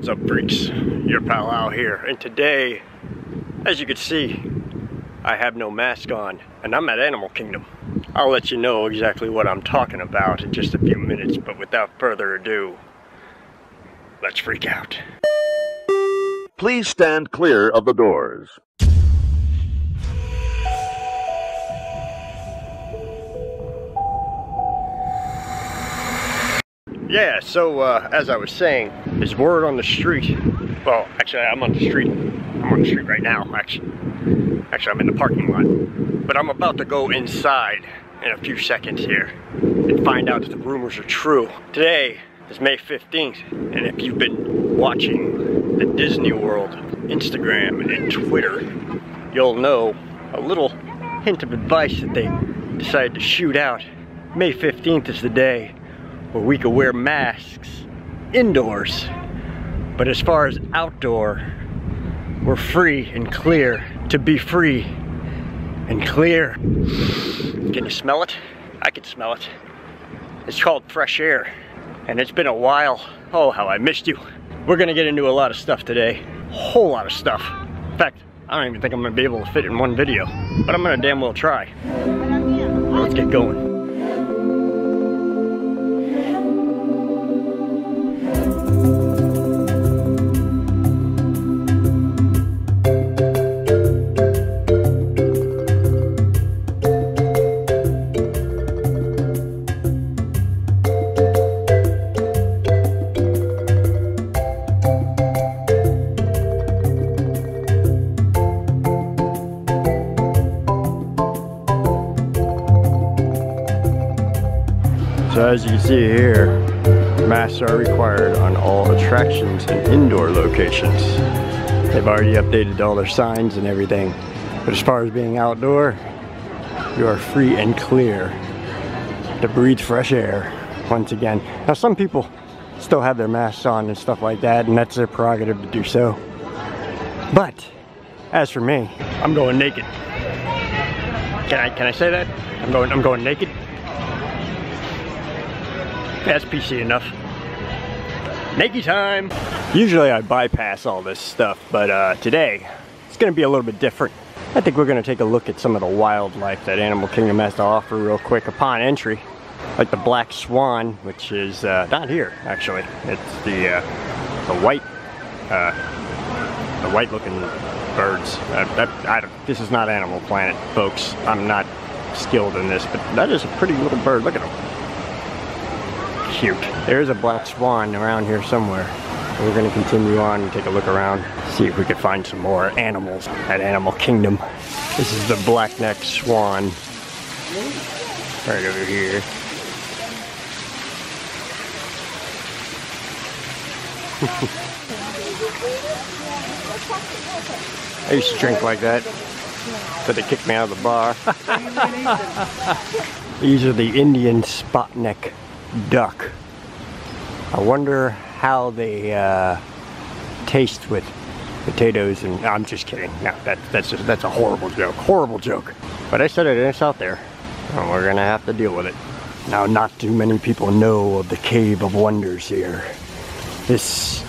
What's up freaks? Your pal Al here and today as you can see I have no mask on and I'm at Animal Kingdom. I'll let you know exactly what I'm talking about in just a few minutes but without further ado let's freak out. Please stand clear of the doors. Yeah, so uh, as I was saying, there's word on the street. Well, actually, I'm on the street. I'm on the street right now, actually. Actually, I'm in the parking lot. But I'm about to go inside in a few seconds here and find out if the rumors are true. Today is May 15th, and if you've been watching the Disney World Instagram and Twitter, you'll know a little hint of advice that they decided to shoot out. May 15th is the day where we could wear masks indoors. But as far as outdoor, we're free and clear to be free and clear. Can you smell it? I can smell it. It's called fresh air. And it's been a while. Oh, how I missed you. We're gonna get into a lot of stuff today. Whole lot of stuff. In fact, I don't even think I'm gonna be able to fit in one video, but I'm gonna damn well try. Let's get going. Masks are required on all attractions and indoor locations. They've already updated all their signs and everything. But as far as being outdoor, you are free and clear to breathe fresh air once again. Now some people still have their masks on and stuff like that and that's their prerogative to do so. But as for me, I'm going naked. Can I can I say that? I'm going I'm going naked. That's PC enough. Naked time! Usually I bypass all this stuff, but uh, today it's gonna be a little bit different. I think we're gonna take a look at some of the wildlife that Animal Kingdom has to offer real quick upon entry. Like the black swan, which is uh, not here actually. It's the uh, the white, uh, the white looking birds. Uh, I, I this is not Animal Planet, folks. I'm not skilled in this, but that is a pretty little bird. Look at him cute. There's a black swan around here somewhere. We're gonna continue on and take a look around, see if we can find some more animals at Animal Kingdom. This is the black-necked swan. Right over here. I used to drink like that, but they kicked me out of the bar. These are the Indian spot neck duck. I wonder how they uh, taste with potatoes and I'm just kidding. No, that, that's just, that's a horrible joke. Horrible joke. But I said it and it's out there. And we're gonna have to deal with it. Now not too many people know of the Cave of Wonders here. This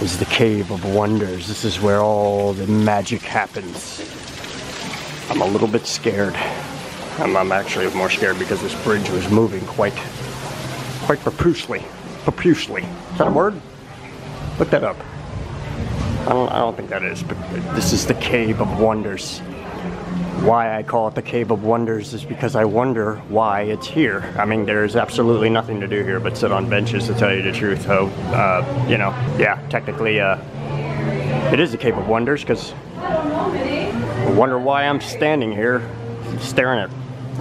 is the Cave of Wonders. This is where all the magic happens. I'm a little bit scared. I'm, I'm actually more scared because this bridge was moving quite quite profusely. Profusely. Is that a word? Look that up. I don't, I don't think that is, but this is the Cave of Wonders. Why I call it the Cave of Wonders is because I wonder why it's here. I mean, there's absolutely nothing to do here but sit on benches to tell you the truth. So, uh, you know, yeah, technically, uh, it is the Cave of Wonders because I wonder why I'm standing here staring at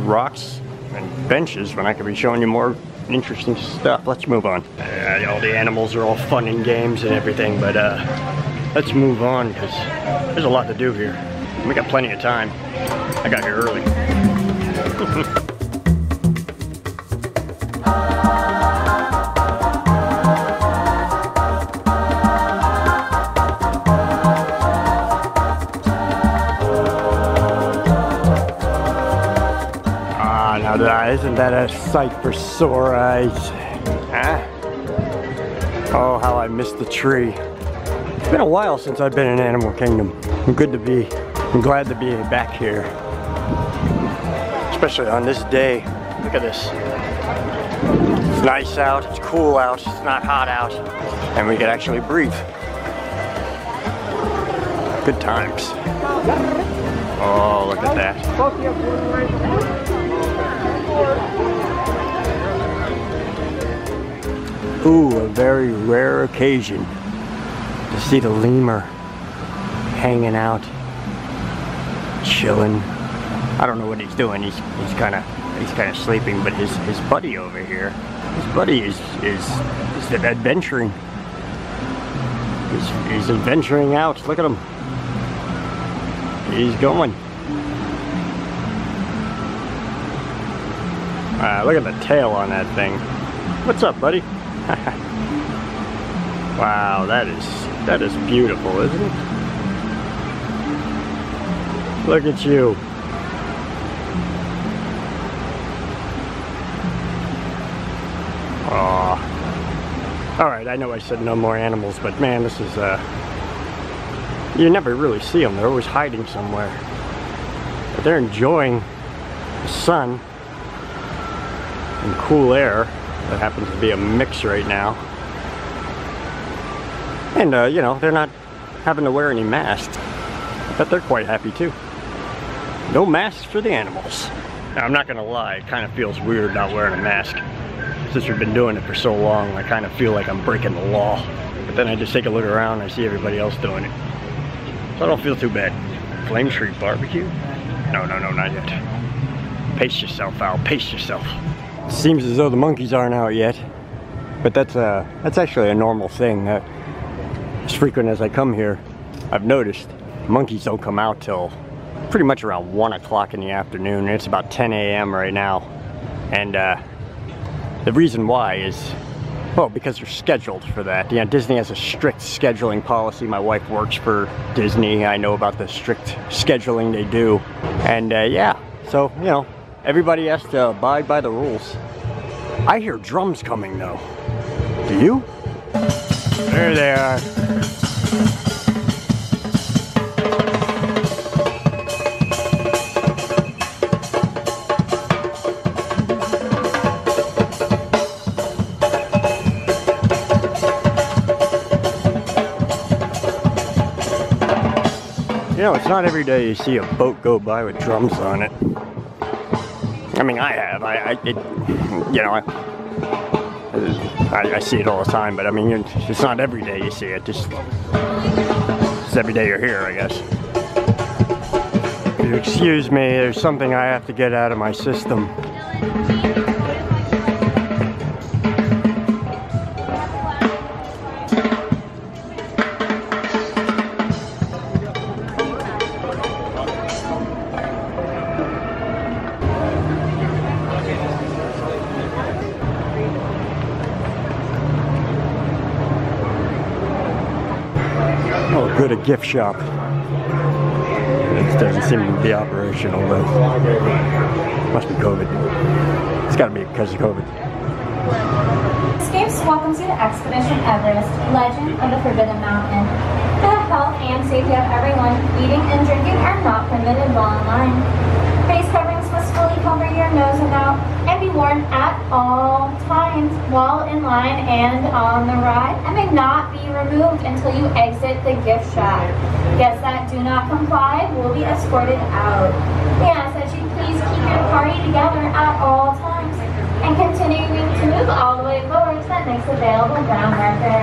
rocks and benches when I could be showing you more interesting stuff. Let's move on. Uh, all the animals are all fun and games and everything, but uh, let's move on because there's a lot to do here. We got plenty of time. I got here early. Isn't that a sight for sore eyes? Huh? Oh, how I missed the tree. It's been a while since I've been in Animal Kingdom. I'm good to be, I'm glad to be back here. Especially on this day. Look at this. It's nice out, it's cool out, it's not hot out, and we can actually breathe. Good times. Oh, look at that. Ooh, a very rare occasion to see the lemur hanging out, chilling. I don't know what he's doing. He's he's kind of he's kind of sleeping, but his his buddy over here, his buddy is is is adventuring. He's, he's adventuring out. Look at him. He's going. Uh, look at the tail on that thing. What's up, buddy? wow, that is that is beautiful, isn't it? Look at you. Aw. Alright, I know I said no more animals, but man, this is, uh... You never really see them. They're always hiding somewhere. But they're enjoying the sun and cool air that happens to be a mix right now. And, uh, you know, they're not having to wear any masks. But they're quite happy too. No masks for the animals. Now, I'm not gonna lie, it kind of feels weird not wearing a mask. Since we've been doing it for so long, I kind of feel like I'm breaking the law. But then I just take a look around and I see everybody else doing it. So I don't feel too bad. Flame Tree Barbecue? No, no, no, not yet. Pace yourself, Al, pace yourself. Seems as though the monkeys aren't out yet. But that's uh, that's actually a normal thing. Uh, as frequent as I come here, I've noticed monkeys don't come out till pretty much around 1 o'clock in the afternoon. It's about 10 a.m. right now. And uh, the reason why is, well, because they're scheduled for that. You know, Disney has a strict scheduling policy. My wife works for Disney. I know about the strict scheduling they do. And uh, yeah, so, you know, everybody has to abide by the rules. I hear drums coming though. Do you? There they are. You know, it's not every day you see a boat go by with drums on it. I mean, I have. I, I it, you know, I, I, I, see it all the time, but I mean, it's not every day you see it. Just it's every day you're here, I guess. If you excuse me, there's something I have to get out of my system. A gift shop. It doesn't seem to be operational, but must be COVID. It's got to be because of COVID. Escapes welcomes you to Expedition Everest, Legend of the Forbidden Mountain. The health and safety of everyone, eating and drinking are not permitted while in line. Face coverings must fully cover your nose and mouth be worn at all times while in line and on the ride and may not be removed until you exit the gift shop. Guests that do not comply will be escorted out. We ask that you please keep your party together at all times and continuing to move all the way forward to the next available ground marker.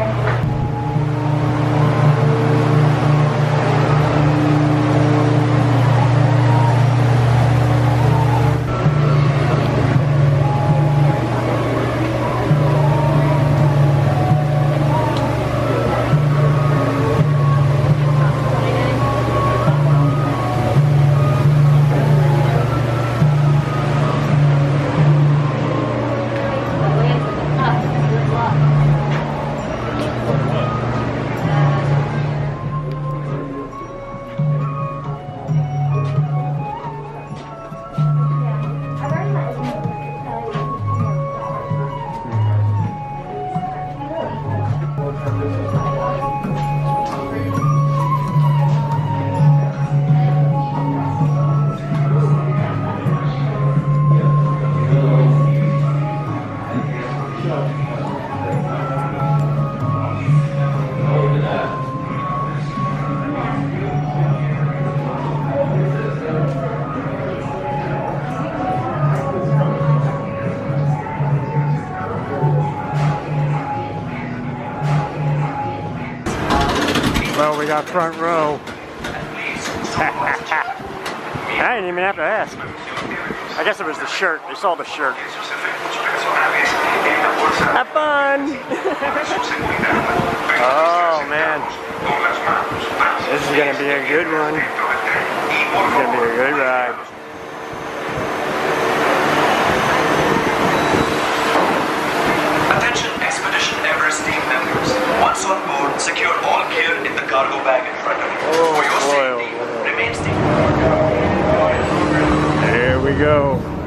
Front row. I didn't even have to ask. I guess it was the shirt. They saw the shirt. Have fun! oh man. This is gonna be a good one. It's gonna be a good ride. Attention Expedition Everest team members. Once on board, secure all gear in the cargo bag in front of you. Oh, For your boy, oh, safety, boy. remain. There we go.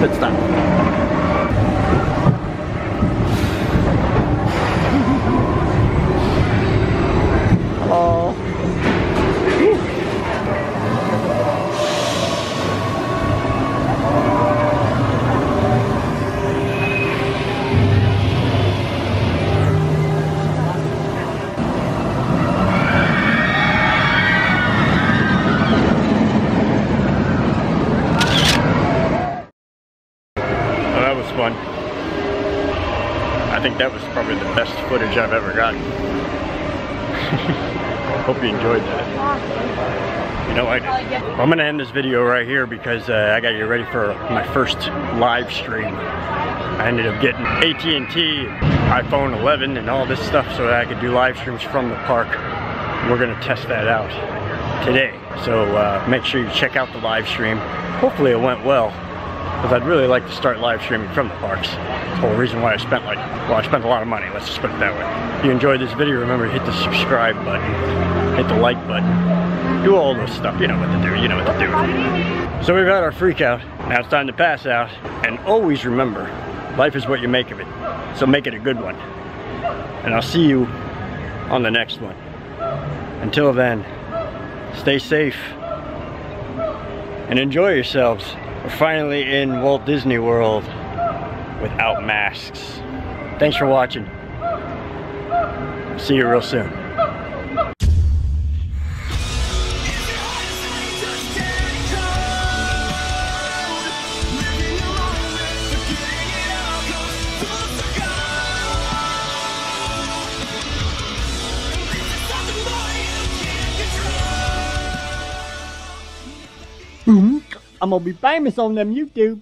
Good stuff. That was fun. I think that was probably the best footage I've ever gotten. Hope you enjoyed that. You know I did. I'm gonna end this video right here because uh, I gotta get ready for my first live stream. I ended up getting AT&T, iPhone 11 and all this stuff so that I could do live streams from the park. We're gonna test that out today. So uh, make sure you check out the live stream. Hopefully it went well. Because I'd really like to start live streaming from the parks. the whole reason why I spent like, well, I spent a lot of money, let's just put it that way. If you enjoyed this video, remember to hit the subscribe button, hit the like button, do all those stuff, you know what to do, you know what to do. So we've had our freak out, now it's time to pass out, and always remember, life is what you make of it, so make it a good one. And I'll see you on the next one. Until then, stay safe and enjoy yourselves. We're finally in Walt Disney World without masks. Thanks for watching. See you real soon. I'm gonna be famous on them YouTube.